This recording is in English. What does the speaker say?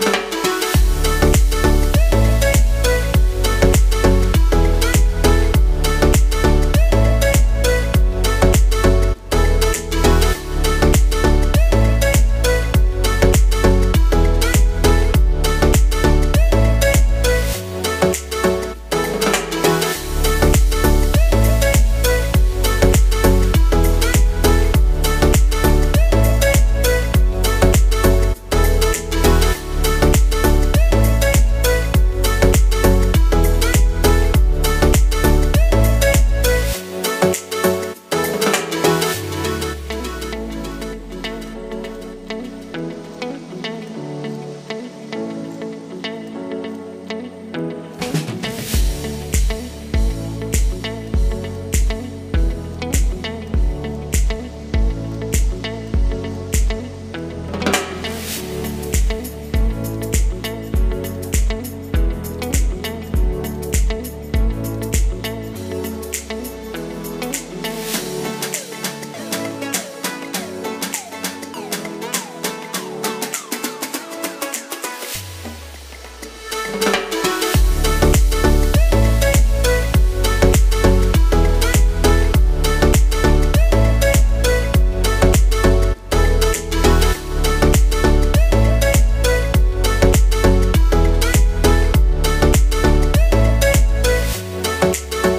Bye. Thank Thank